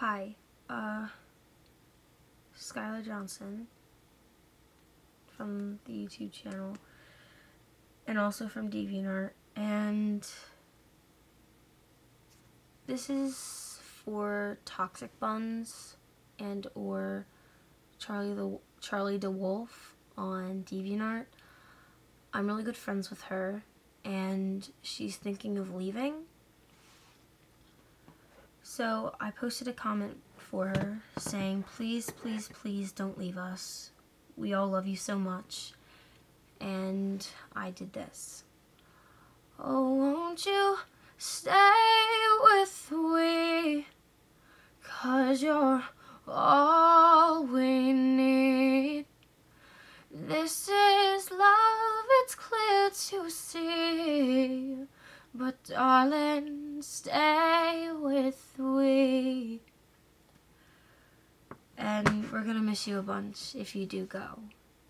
Hi, uh, Skylar Johnson from the YouTube channel and also from DeviantArt and this is for Toxic Buns and or Charlie the Charlie DeWolf on DeviantArt. I'm really good friends with her and she's thinking of leaving so I posted a comment for her saying, please, please, please don't leave us. We all love you so much. And I did this. Oh, won't you stay with me? Cause you're all we need. This is love, it's clear to see. But darling, stay with me. And we're gonna miss you a bunch if you do go.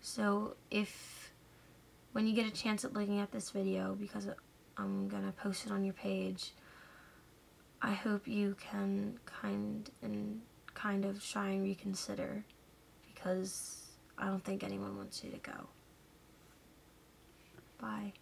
So if, when you get a chance at looking at this video, because I'm gonna post it on your page, I hope you can kind and kind of try and reconsider because I don't think anyone wants you to go. Bye.